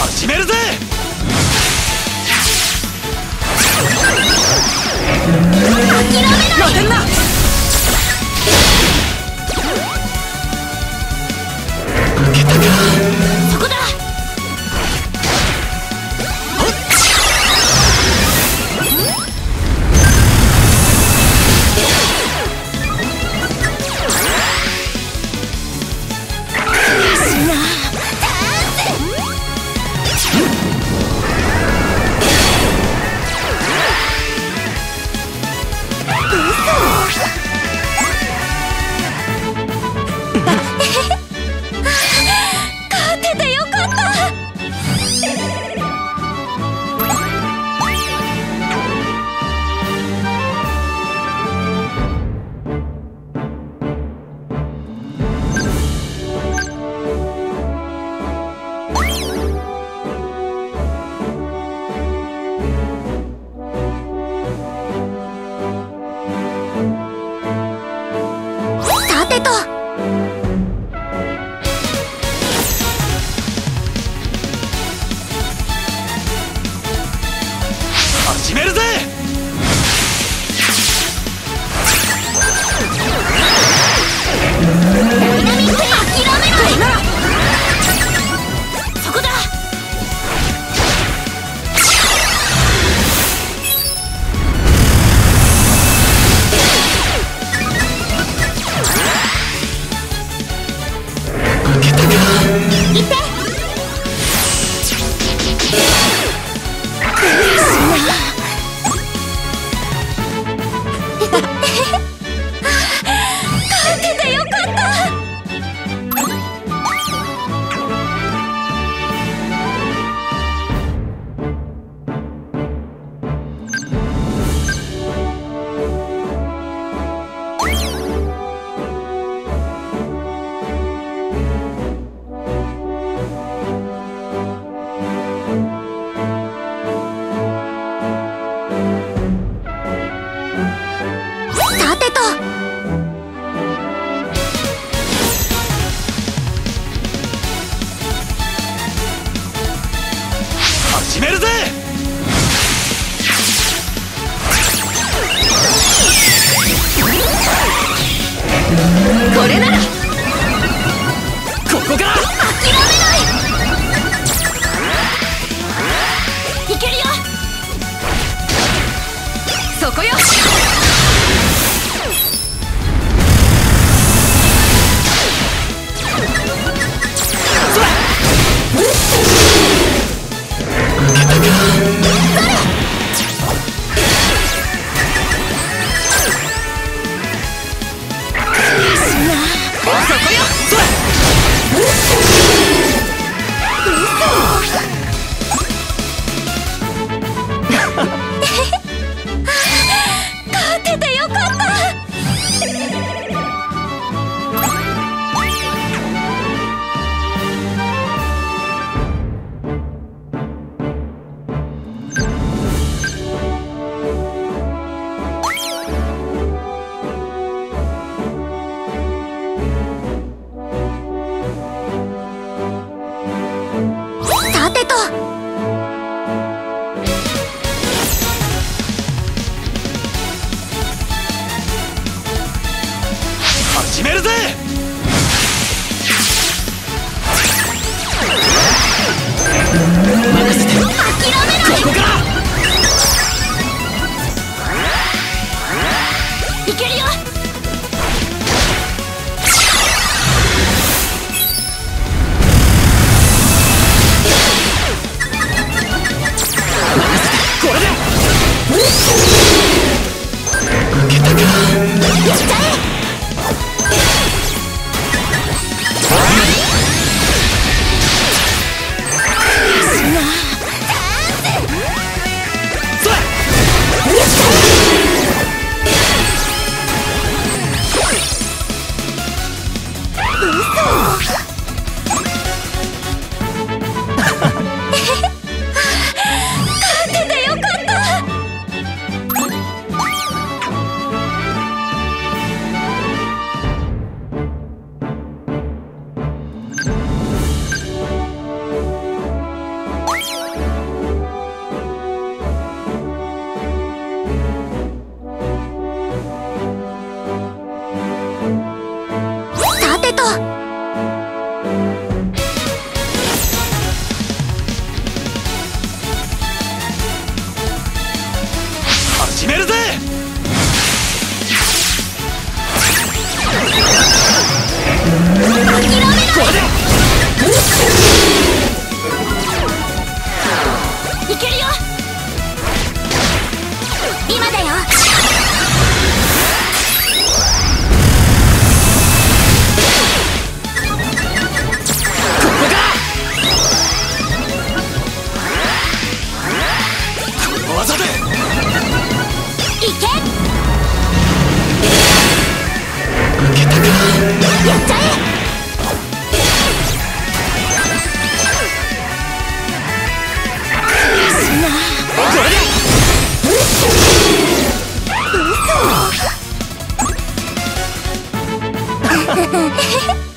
始めるぜ！諦めない。決めるぜ！これなら！ここから！めるぜ！いいけるよ！っ嘿嘿嘿。